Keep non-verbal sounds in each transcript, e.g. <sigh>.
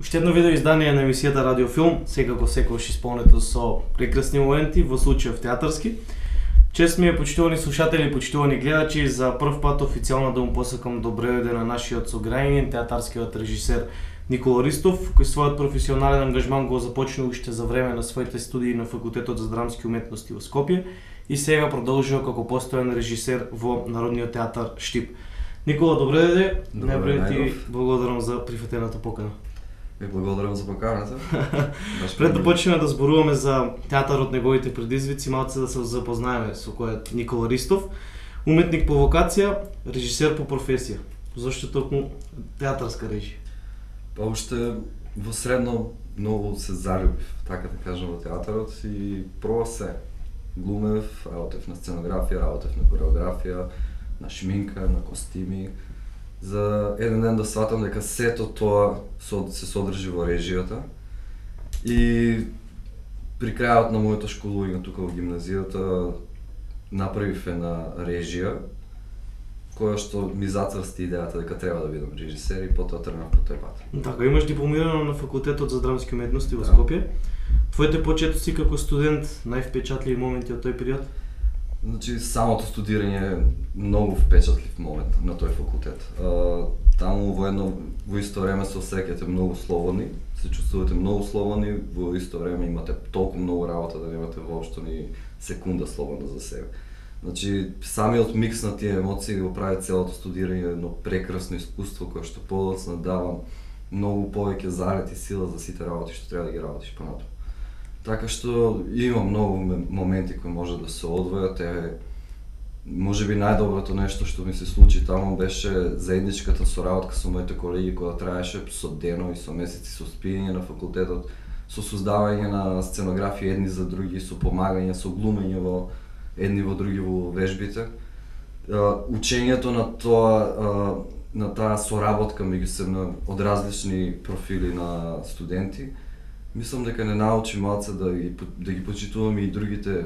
Уште едно видео издание на емисијата Радиофилм, секако секојаш исполнето со прекрасни моменти, во случајов театарски. Чест ми е, почитувани слушатели и почитувани гледачи, за прв пат официјално да му посакам добре дојде на нашиот сограјанин, театарскиот режисер Никола Ристов, кој својот професионален ангажман го започна уште за време на своите студии на Факултетот за драмски уметности во Скопје и сега продолжува како постојан режисер во Народниот театар Штип. Никола, добре дојде. Најпред ти благодарам за прифатената покана. Ви благодарам за поканата. <laughs> Пред да почнеме да зборуваме за театарот неговите предизвици, малце да се запознаеме со кој е Никола Ристов, уметник по вокација, режисер по професија. Зошто токму театарска режија? Па уште во средно многу се залюбив, така да кажам, во театарот и прво се глумев, работев на сценографија, работев на кореографија, на шминка, на костими, за еден ден да сватам дека сето тоа се содржи во режијата. И при крајот на моето школување тука во гимназијата направив една режија која што ми зацрсти идејата дека треба да бидам режисер и потоа тргнав по тој пат. Така, имаш дипломирано на факултетот за драмски уметности во да. Скопје. Твоите почетоци како студент, највпечатливи моменти од тој период? Значи, самото студирање е многу впечатлив момент на тој факултет. А, таму во едно во исто време се осеќате многу слободни, се чувствувате многу слободни, во исто време имате толку многу работа да немате воопшто ни секунда слободна за себе. Значи, самиот микс на тие емоции го прави целото студирање едно прекрасно искуство кое што подоцна дава многу повеќе заред и сила за сите работи што треба да ги работиш понатаму. Така што има многу моменти кои може да се одвојат, е може би најдоброто нешто што ми се случи таму беше заедничката соработка со моите колеги која траеше со денови, со месеци, со спиење на факултетот, со создавање на сценографија едни за други, со помагање, со глумење во едни во други во вежбите. Учењето на тоа на таа соработка меѓу од различни профили на студенти мислам дека не научи малце да ги, да ги почитуваме и другите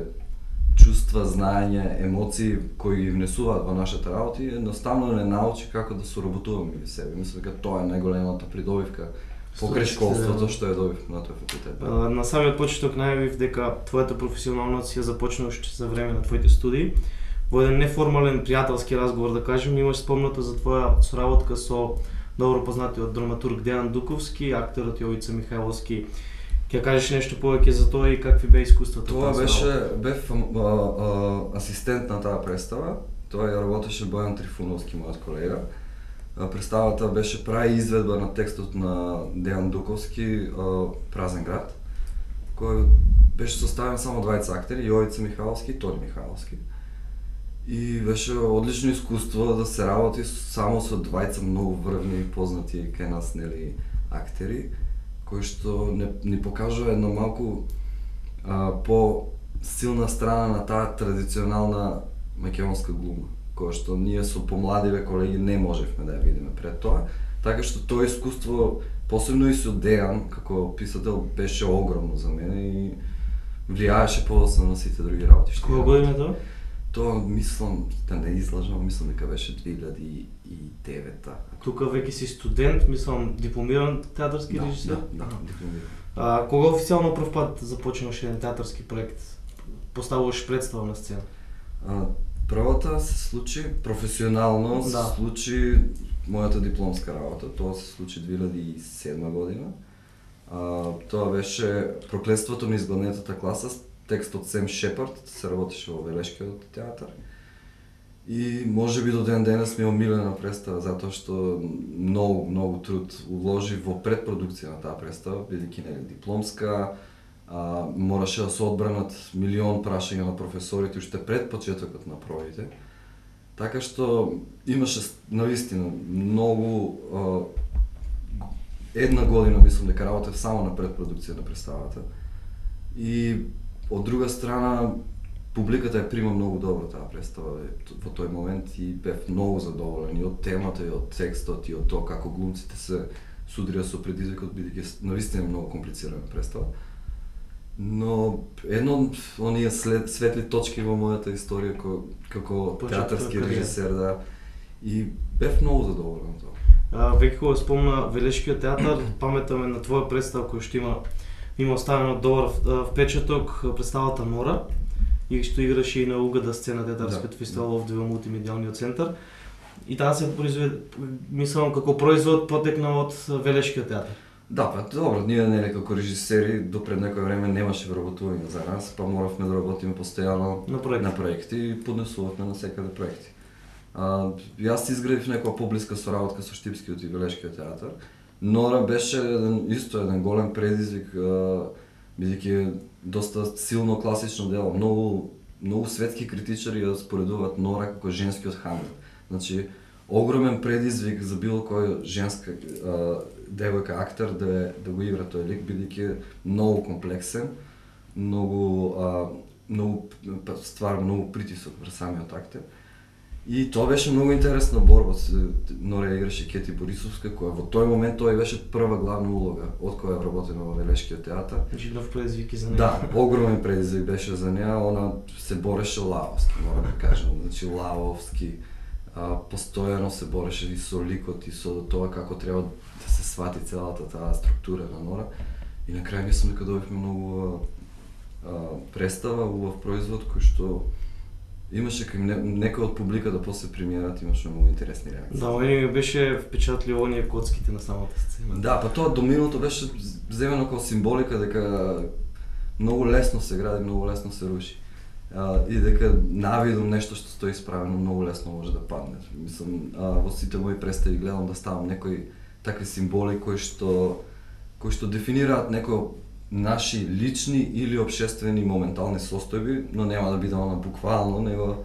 чувства, знаење, емоции кои ги внесуваат во нашата работа и едноставно не научи како да соработуваме меѓу себе. Мислам дека тоа е најголемата придобивка покрај школството што е добив на тој факултет. Да. На самиот почеток најавив дека твојата професионална ја започна уште за време на твоите студии. Во еден неформален пријателски разговор да кажем, имаш спомнато за твоја соработка со добро познатиот драматург Дејан Дуковски, актерот Јовица Михајловски Ќе кажеш нешто повеќе за тоа и какви беа искуствата? Тоа беше бев а, а, асистент на таа представа. Тоа ја работеше Бојан Трифуновски, мојот колега. Представата беше прави изведба на текстот на Дејан Дуковски Празен град, кој беше составен само двајца актери, Јовица Михайловски и Тони Михайловски. И беше одлично искуство да се работи само со двајца многу врвни познати кај нас нели актери кој што не, не покажува едно малку а, по силна страна на таа традиционална македонска глума, која што ние со помладиве колеги не можевме да ја видиме пред тоа. Така што тоа искуство, посебно и со Дејан, како писател, беше огромно за мене и влијаеше подоцна на сите други работи што. Кога година тоа? Тоа мислам, да не излажам, мислам дека беше 2009-та. Тука веќе си студент, мислам дипломиран театарски да, режисер? Да, да, дипломиран. А, кога официјално прв пат започнуваш еден театарски проект? Поставуваш представа на сцена? А, првата се случи професионално, да. се случи мојата дипломска работа. Тоа се случи 2007 година. А, тоа беше проклетството на изгонетата класа текст од Сем Шепард, да се работеше во Велешкиот театар. И може би до ден денес ми е омилена представа затоа што многу многу труд уложи во предпродукција на таа представа, бидејќи нели дипломска, а, мораше да се одбранат милион прашања на професорите уште пред почетокот на пробите. Така што имаше навистина многу а, една година мислам дека работев само на предпродукција на представата. И Од друга страна, публиката ја прима многу добро таа представа во тој момент и бев многу задоволен и од темата, и од текстот, и од тоа како глумците се судрија со предизвикот, бидејќи навистина многу комплицирана представа. Но едно од оние след, светли точки во мојата историја како, како театарски режисер, да, и бев многу задоволен од тоа. А, веќе кога спомна Велешкиот театар, <clears throat> паметаме на твоја представа која што има има оставено добар впечаток представата Нора и што играше и на Угада сцена театарскиот Да. фестивал овде во мултимедијалниот центар. И таа се произвед, мислам како производ потекна од Велешкиот театар. Да, па добро, ние нели како режисери до пред некој време немаше вработување за нас, па моравме да работиме постојано На проект. на проекти и поднесувавме на секаде проекти. А, јас изградив некоја поблиска соработка со Штипскиот и Велешкиот театар. Нора беше еден, исто еден голем предизвик, бидејќи доста силно класично дело. Многу, многу светски критичари ја споредуваат Нора како женскиот Хамлет. Значи, огромен предизвик за било кој женска а, девојка актер да, да го игра тој лик, бидејќи многу комплексен, многу а, многу па, ствар многу притисок врз самиот актер. И тоа беше многу интересна борба. Нора играше Кети Борисовска, која во тој момент тоа беше прва главна улога од која вработена во Велешкиот театар. Значи нов предизвик за неја. Да, огромен предизвик беше за неа, она се бореше лавовски, морам да кажам, значи лавовски. А, постојано се бореше и со ликот и со тоа како треба да се свати целата таа структура на Нора. И на крај мислам дека добивме многу а, а, представа, убав производ кој што имаше кај не, некој од публиката после премиерата имаше многу интересни реакции. Да, мене ми беше впечатливо оние коцките на самата сцена. Да, па тоа доминото беше земено како символика дека многу лесно се гради, многу лесно се руши. А, и дека навидом нешто што стои исправено многу лесно може да падне. Мислам, а, во сите мои представи гледам да ставам некои такви символи кои што кои што дефинираат некои наши лични или обшествени моментални состојби, но нема да биде она буквално, него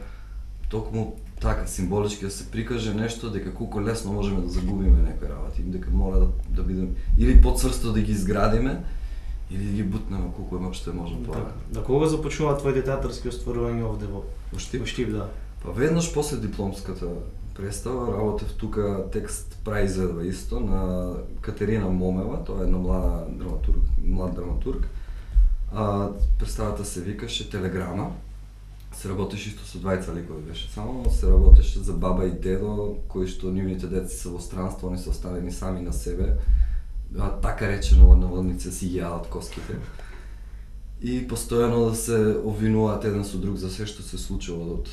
токму така символички да се прикаже нешто дека колку лесно можеме да загубиме некои работи, дека мора да, да бидем или подцврсто да ги изградиме или да ги бутнеме колку е опште можно тоа. Така. Да кога започнува твоите театарски остварувања овде во Во Штип? во Штип, да. Па веднаш после дипломската представа работев тука текст праизведба исто на Катерина Момева, тоа е една млада драматург, млад драматург. А, представата се викаше Телеграма. Се работеше исто со двајца ликови беше само, се работеше за баба и дедо кои што нивните деца се во странство, они се оставени сами на себе. А, така речено во наводница си јаат коските. И постојано да се обвинуваат еден со друг за се што се случува од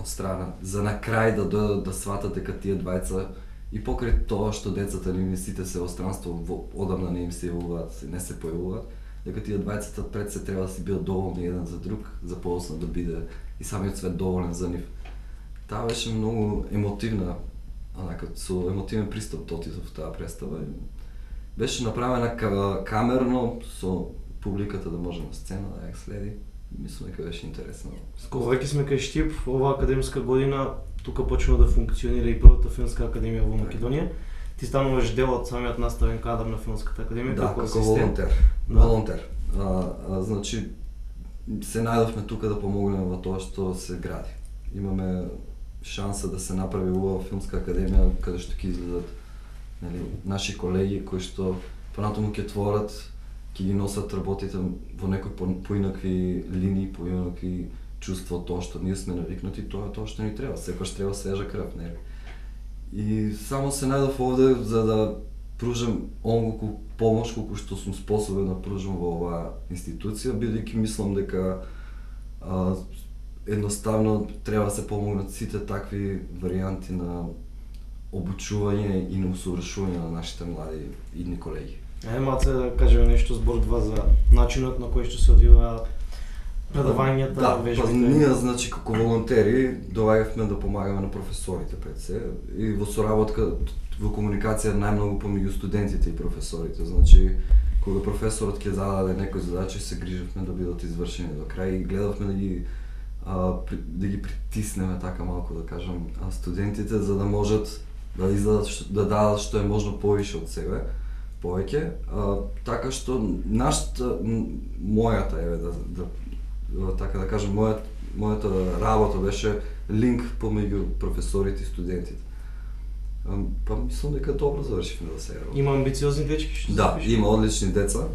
од страна, за на крај да дојдат да сватат дека тие двајца и покрај тоа што децата не сите се во странство во, одамна не им се јавуваат, не се појавуваат, дека тие двајцата пред се треба да си бидат доволни еден за друг, за подоцна да биде и самиот свет доволен за нив. Таа беше многу емотивна, онака со емотивен пристап дотизов таа представа. и Беше направена камерно со публиката да може на сцена да ја следи. Мислам дека беше интересно. Веќе сме кај Штип, оваа академска година тука почнува да функционира и првата филмска академија во Македонија. Ти стануваш дел од самиот наставен кадар на филмската академија Да, како асистент. волонтер. Да. Волонтер. А, а, значи, се најдовме тука да помогнеме во тоа што се гради. Имаме шанса да се направи убава филмска академија каде што ќе излезат нели, наши колеги кои што понатаму ќе творат, ќе ги носат работите во некои по, поинакви линии, поинакви чувства од тоа што ние сме навикнати, тоа е тоа што ни треба. Секогаш треба свежа крв, нели? И само се најдов овде за да пружам онголку помош колку што сум способен да пружам во оваа институција, бидејќи мислам дека а, едноставно треба да се помогнат сите такви варијанти на обучување и на усовршување на нашите млади идни колеги. Малце да кажеме нешто збор два за начинот на кој што се одвива предавањата, да, па вежбите. ние значи како волонтери доаѓавме да помагаме на професорите пред се и во соработка во комуникација најмногу помеѓу студентите и професорите. Значи кога професорот ќе зададе некои задачи се грижевме да бидат извршени до крај и гледавме да ги а, при, да ги притиснеме така малку да кажам а, студентите за да можат да издадат да дадат што е можно повише од себе повеќе а, така што нашата мојата еве да, да така да кажам, мојат, мојата работа беше линк помеѓу професорите и студентите. Ам, Па мислам дека добро завршивме да се работи. Има амбициозни дечки што Да, запишува? има одлични деца.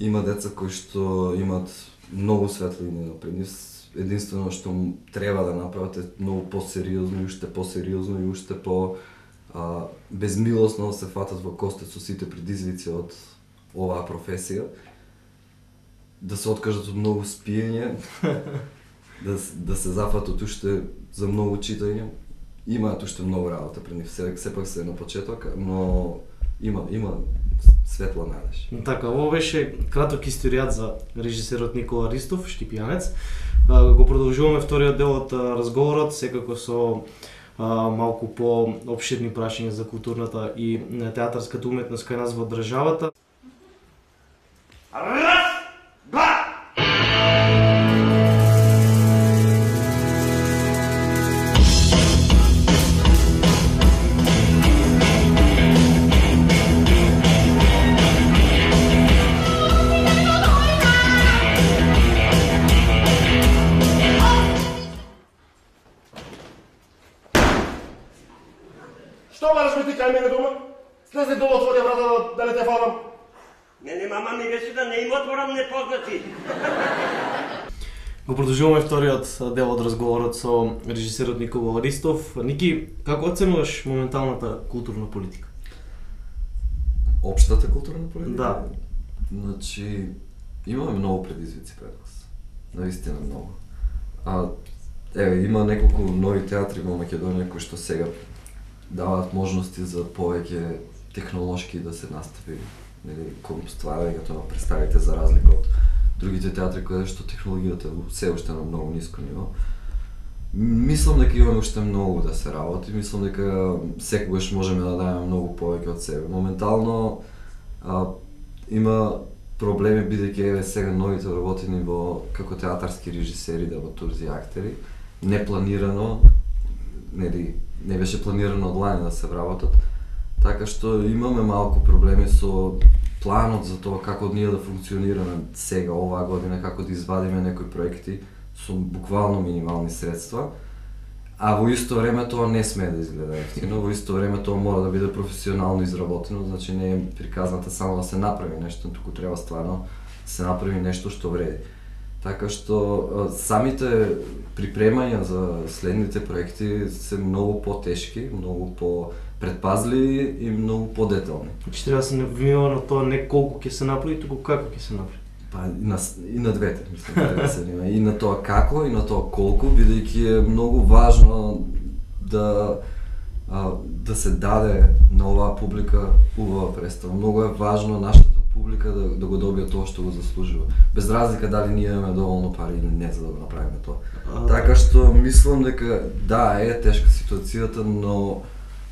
Има деца кои што имат многу светлини напред нив. Единствено што треба да направат е многу посериозно и уште посериозно и уште по а, безмилосно се фатат во костет со сите предизвици од оваа професија, да се откажат од многу спиење, <laughs> да, да се зафатат уште за многу читање. Имаат уште многу работа пред нив, се, сепак се на почеток, но има, има светла надеж. Така, ово беше краток историјат за режисерот Никола Ристов, Штипјанец. А, Го продолжуваме вториот дел од разговорот, секако со малку по обширни прашања за културната и театарската уметност кај нас во државата. Продолжуваме вториот дел од разговорот со режисерот Никола Ристов. Ники, како оценуваш моменталната културна политика? Обштата културна политика? Да. Значи, имаме многу предизвици пред нас. Наистина многу. А, еве, има неколку нови театри во Македонија кои што сега даваат можности за повеќе технолошки да се настави нели кон стварањето на представите за разлика од другите театри кои што технологијата е се уште на многу ниско ниво. Мислам дека имаме уште многу да се работи, мислам дека секогаш можеме да дадеме многу повеќе од себе. Моментално а, има проблеми бидејќи еве сега новите работени во како театарски режисери, драматурзи, актери, непланирано, нели не беше планирано од лани да се вработат. Така што имаме малку проблеми со планот за тоа како ние да функционираме сега оваа година, како да извадиме некои проекти со буквално минимални средства. А во исто време тоа не смее да изгледа ефтино, во исто време тоа мора да биде професионално изработено, значи не е приказната само да се направи нешто, туку треба стварно да се направи нешто што вреди. Така што самите припремања за следните проекти се многу потешки, многу по предпазливи и многу подетални. Значи треба да се внимава на тоа не колку ќе се направи, туку како ќе се направи. Па и на, и на двете, мислам, да се внимава. И на тоа како, и на тоа колку, бидејќи е многу важно да а, да се даде на оваа публика убава представа. Многу е важно нашата публика да, да го добие тоа што го заслужува. Без разлика дали ние имаме доволно пари или не за да го направиме тоа. А, Така што мислам дека да, е тешка ситуацијата, но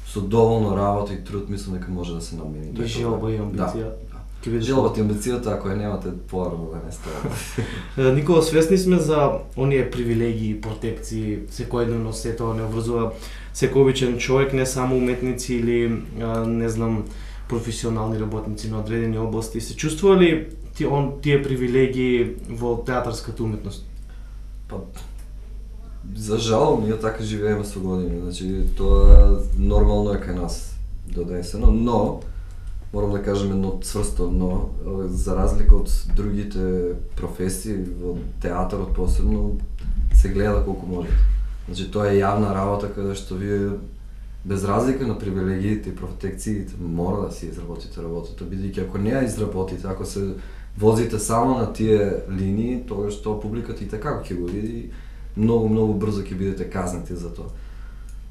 со доволно работа и труд мислам дека може да се намери. И желба и амбиција. Да. Ќе биде Желбата и амбицијата, ако ја немате, поарно да не става. <laughs> Е, Никола, свесни сме за оние привилегии, протекции, секојдневно се тоа не обврзува секој обичен човек, не само уметници или не знам професионални работници на одредени области. Се чувствува ли ти, он, тие привилегии во театарската уметност? Па, за жал, ние така живееме со години, значи тоа нормално е кај нас да додесено, но морам да кажам едно цврсто но, за разлика од другите професии во театарот посебно се гледа колку може, Значи тоа е јавна работа каде што вие без разлика на привилегиите и протекциите мора да си изработите работата, бидејќи ако не ја изработите, ако се возите само на тие линии, тогаш тоа публиката и така ќе го види многу многу брзо ќе бидете казнати за тоа.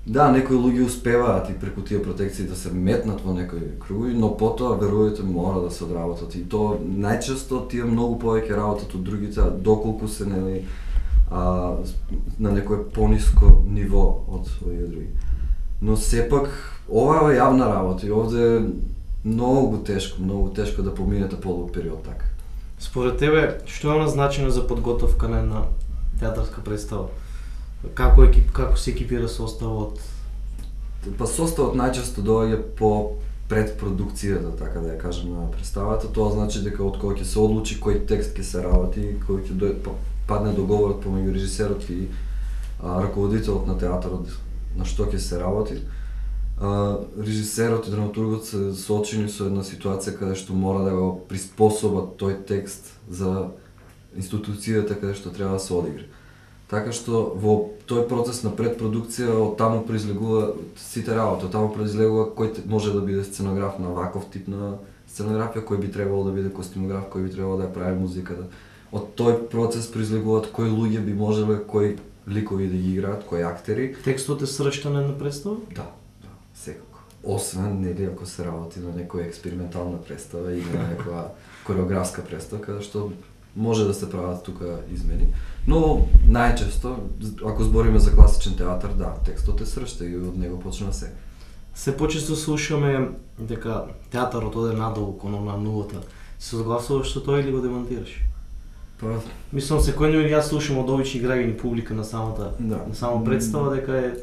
Да, некои луѓе успеваат и преку тие протекции да се метнат во некои круги, но потоа верувате мора да се одработат и тоа најчесто тие многу повеќе работат од другите, доколку се нели а, на некое пониско ниво од овие други. Но сепак ова е јавна работа и овде е многу тешко, многу тешко да поминете подолг период така. Според тебе, што е назначено за подготовка на една театарска представа? Како екип, како се екипира составот? Па составот најчесто доаѓа по предпродукцијата, така да ја кажем, на представата. Тоа значи дека од кој ќе се одлучи кој текст ќе се работи, кој ќе дојде па, падне договорот помеѓу режисерот и а, раководителот на театарот на што ќе се работи. А, режисерот и драматургот се соочени со една ситуација каде што мора да го приспособат тој текст за институцијата каде што треба да се одигра. Така што во тој процес на предпродукција од таму произлегува сите работи, од таму произлегува кој може да биде сценограф на ваков тип на сценографија, кој би требало да биде костимограф, кој би требало да ја прави музиката. Од тој процес произлегуваат кои луѓе би можеле, кои ликови да ги играат, кои актери. Текстот е срштан една представа? Да, да, секако. Освен, нели, ако се работи на некоја експериментална представа или на некоја <laughs> кореографска представа, каде што може да се прават тука измени. Но најчесто, ако збориме за класичен театар, да, текстот е сршта и од него почна се. Се почесто слушаме дека театарот оде надолу кон на нулата. Се согласуваш со тоа или го демонтираш? Па, Мислам секојдневно јас слушам од обични граѓани публика на самата да. на само представа дека е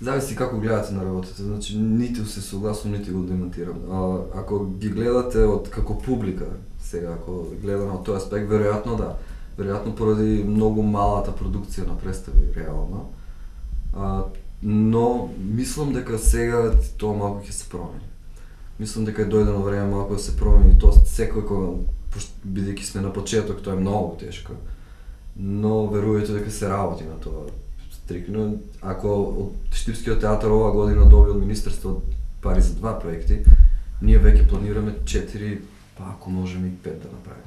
Зависи како гледате на работата, значи ниту се согласувам, ниту го демонтирам. А, ако ги гледате од како публика, сега ако гледаме од тој аспект, веројатно да. Веројатно поради многу малата продукција на представи реално. А, но мислам дека сега тоа малку ќе се промени. Мислам дека е дојдено време малку да се промени тоа секој кога бидејќи сме на почеток, тоа е многу тешко. Но верувајте дека се работи на тоа стрикно. Ако од Штипскиот театар оваа година доби од Министерство пари за два проекти, ние веќе планираме 4, па ако можеме и 5 да направиме.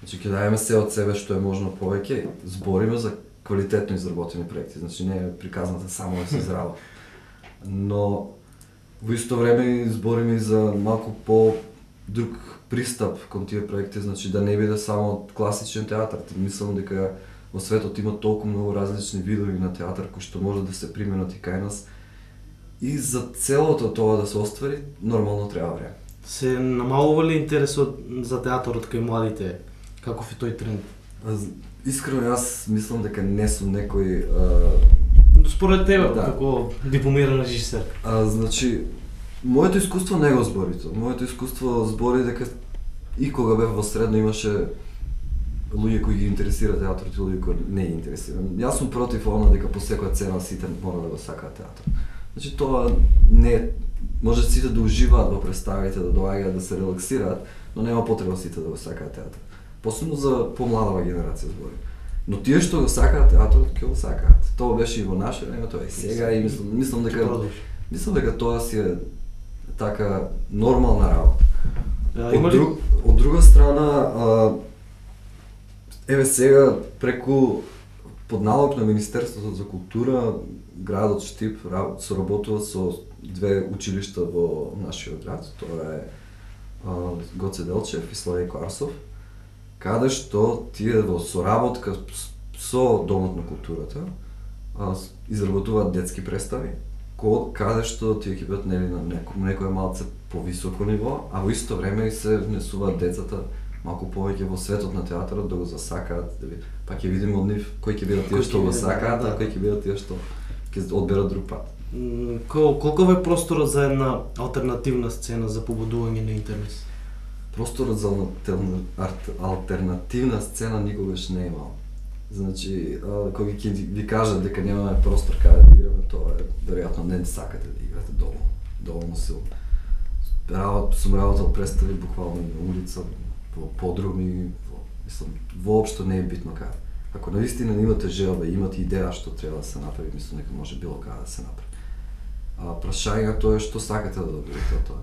Значи ќе дајме се од себе што е можно повеќе, збориме за квалитетно изработени проекти, значи не е приказната само да се <laughs> изработи. Но во исто време збориме за малку по друг пристап кон тие проекти, значи да не биде само класичен театар. Мислам дека во светот има толку многу различни видови на театар кои што може да се применат и кај нас. И за целото тоа да се оствари, нормално треба време. се намалува ли интересот за театарот кај младите? Каков е тој тренд? Искрено јас мислам дека не сум некој а, Според тебе, Да. како дипломиран режисер. А, значи, моето искуство не го збори тоа. Моето искуство збори дека и кога бев во средно имаше луѓе кои ги интересира театарот и луѓе кои не ги интересира. Јас сум против она дека по секоја цена сите мора да го сакаат театар. Значи тоа не може сите да уживаат во представите, да доаѓаат да се релаксираат, но нема потреба сите да го сакаат театар. Посебно за помладава генерација збори. Но тие што го сакаат театарот, ќе го сакаат. Тоа беше и во наше време, тоа е и сега и мислам, мислам дека. Мислам дека тоа си е така нормална работа. Од, друг, од друга страна, а, еве сега преку под налог на Министерството за култура, градот Штип соработува со две училишта во нашиот град. Тоа е Гоце Делчев и Славејко Арсов, каде што тие во соработка со Домот на културата изработуваат детски представи, каде што тие ќе бидат нели на некој, некој малце повисоко ниво, а во исто време и се внесуваат децата малку повеќе во светот на театарот да го засакаат, да ви, па ќе видиме од нив кои ќе бидат тие што го сакаат, да, а кои ќе бидат тие што ќе одберат друг пат. Кол- колков е просторот за една алтернативна сцена за побудување на интерес? Просторот за алтернативна сцена никогаш не е имал. Значи, кога ќе ви- кажат дека немаме простор каде да играме, тоа е веројатно не сакате да играте доволно, доволно силно. Работ, сум работел представи буквално на улица, во подруми, во, мислам, воопшто не е битно каде. Ако наистина имате желба и имате идеја што треба да се направи, мислам дека може било каде да се направи. А прашањето е што сакате да добиете од тоа.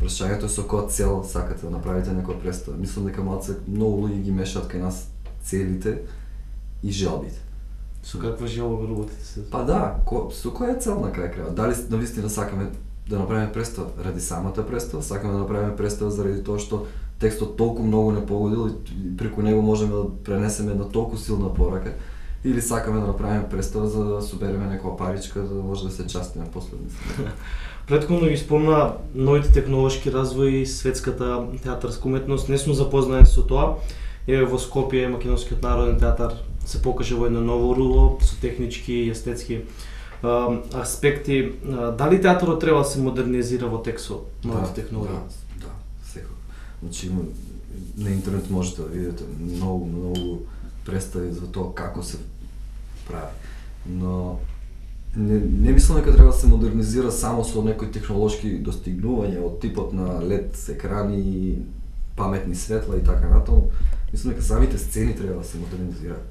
Прашањето е со која цел сакате да направите некоја представа. Мислам дека малце многу луѓе ги мешаат кај нас целите и желбите. Со каква желба работите се? Па да, ко, со која е цел на крај крајот? Дали навистина сакаме да направиме представа ради самата представа, сакаме да направиме представа заради тоа што текстот толку многу не погодил и преку него можеме да пренесеме една толку силна порака или сакаме да направиме представа за да собереме некоја паричка за да може да се частиме после. мислам. <laughs> Претходно ги спомна новите технолошки развои, светската театарска уметност. Не сме запознаени со тоа. Еве во Скопје Македонскиот народен театар се покажа во едно ново руло со технички и естетски аспекти. Дали театарот треба да се модернизира во текст со новите технологии? Да, да, секако. Значи има на интернет можете да видите многу многу представи за тоа како се прави. Но не, не мислам дека треба да се модернизира само со некои технолошки достигнувања од типот на LED екрани, паметни светла и така натаму. Мислам дека самите сцени треба да се модернизираат.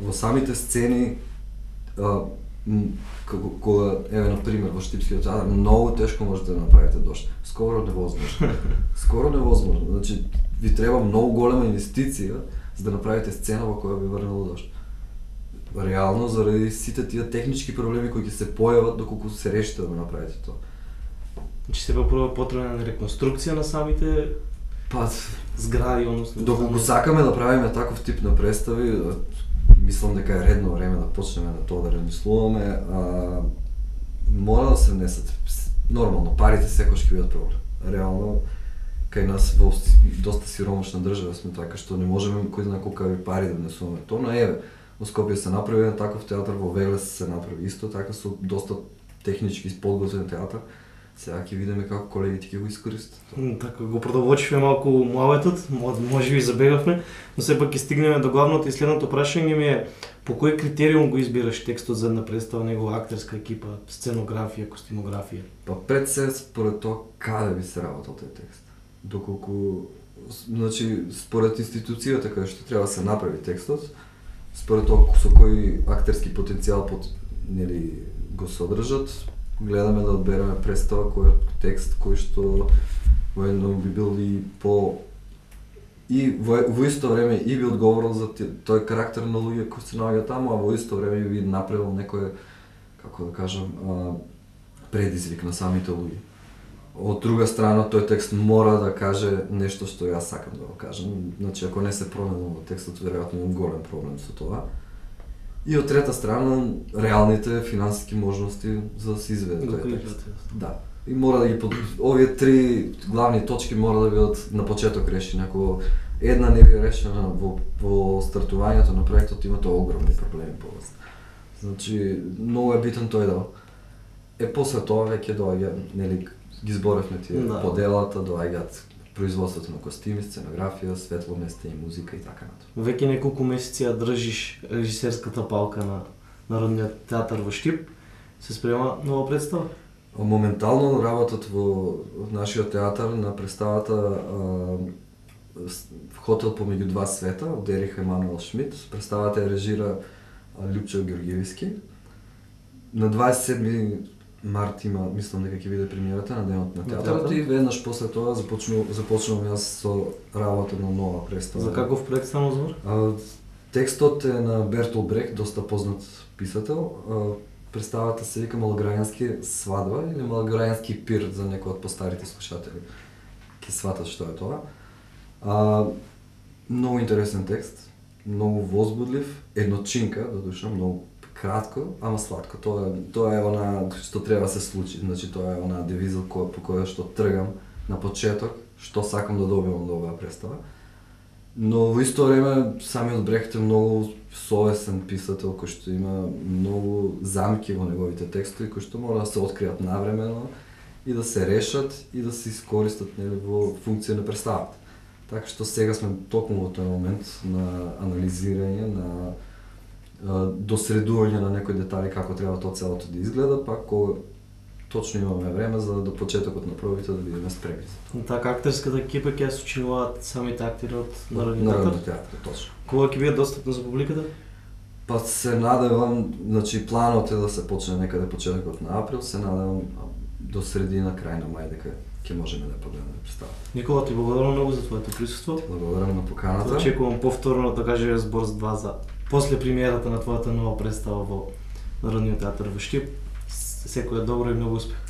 Во самите сцени како кога еве на пример во Штипскиот театар многу тешко можете да направите дошт. Скоро невозможно. <laughs> Скоро невозможно. Значи ви треба многу голема инвестиција за да направите сцена во која би врнало дошт. Реално заради сите тие технички проблеми кои ќе се појават доколку се решите да го направите тоа. Значи се прво потребна реконструкција на самите Па, згради, односно Доколку сакаме да правиме таков тип на представи, мислам дека е редно време да почнеме на тоа да размислуваме, а, мора да се внесат. Нормално, парите секој ќе бидат проблем. Реално, кај нас во доста сиромашна држава сме така што не можеме кој знае колку пари да внесуваме тоа, но еве, во Скопје се направи еден таков театар, во Велес се направи исто така со доста технички подготвен театар. Сега ќе видиме како колегите ќе го искористат. Така, го продолбочивме малку муаветот, мо- може би забегавме, но сепак ќе стигнеме до главното и следното прашање ми е по кој критериум го избираш текстот за една представа, негова актерска екипа, сценографија, костимографија? Па пред се според тоа каде би се работел тој текст. Доколку значи според институцијата каде што треба да се направи текстот, според тоа со кој актерски потенцијал под нели го содржат, гледаме да одбереме представа кој текст кој што воедно би бил и по и во, во исто време и би одговорил за тој карактер на луѓе кои се наоѓаат таму, а во исто време би направил некој како да кажам, предизвик на самите луѓе. Од друга страна, тој текст мора да каже нешто што јас сакам да го кажам. Значи, ако не се променува во текстот, веројатно имам голем проблем со тоа. И од трета страна, реалните финансиски можности за да се изведе тој текст. Да. И мора да ги под... овие три главни точки мора да бидат на почеток решени. Ако една не би решена во, во стартувањето на проектот, имате огромни проблеми после. Значи, многу е битен тој дел. Е после тоа веќе доаѓа, нели, ги зборевме тие Да. поделата, доаѓаат производството на костими, сценографија, светло место и музика и така натаму. Веќе неколку месеци ја држиш режисерската палка на Народниот театар во Штип. Се спрема нова представа? Моментално работат во нашиот театар на представата а, Хотел помеѓу два света од Ерих Емануел Шмидт. Представата е режира а, Лјупчев Георгиевски. На 27 март има, мислам дека ќе биде премиерата на денот на театарот театар? и веднаш после тоа започнувам започнувам јас со работа на нова представа. За каков проект станува збор? А, текстот е на Бертол Брек, доста познат писател. А, представата се вика Малограјански свадба или Малограјански пир за некои од постарите слушатели. Ке сватат што е тоа. А, многу интересен текст, многу возбудлив, едночинка, до душа, многу кратко, ама сладко. Тоа е, тоа е она што треба да се случи. Значи тоа е она девиза која по која што тргам на почеток, што сакам да добивам од оваа представа. Но во исто време самиот Брехт е многу совесен писател кој што има многу замки во неговите текстови кои што мора да се откријат навремено и да се решат и да се искористат нели во функција на представата. Така што сега сме токму во тој момент на анализирање, на досредување на некои детали како треба тоа целото да изгледа, па кога точно имаме време за до почетокот на пробите да бидеме спремни. Така, актерската екипа ќе сочинуваат самите актери од. Народниот Народниот театар. театар, точно. Кога ќе биде достапно за публиката? Па се надевам, значи планот е да се почне некаде почетокот на април, се надевам до средина, крај на мај дека ќе можеме да погледнеме представата. Никола, ти благодарам многу за твоето присуство. Благодарам на поканата. Очекувам повторно да кажеш збор за два за после премиерата на твојата нова представа во Народниот театар во Штип. Секој е добро и многу успех.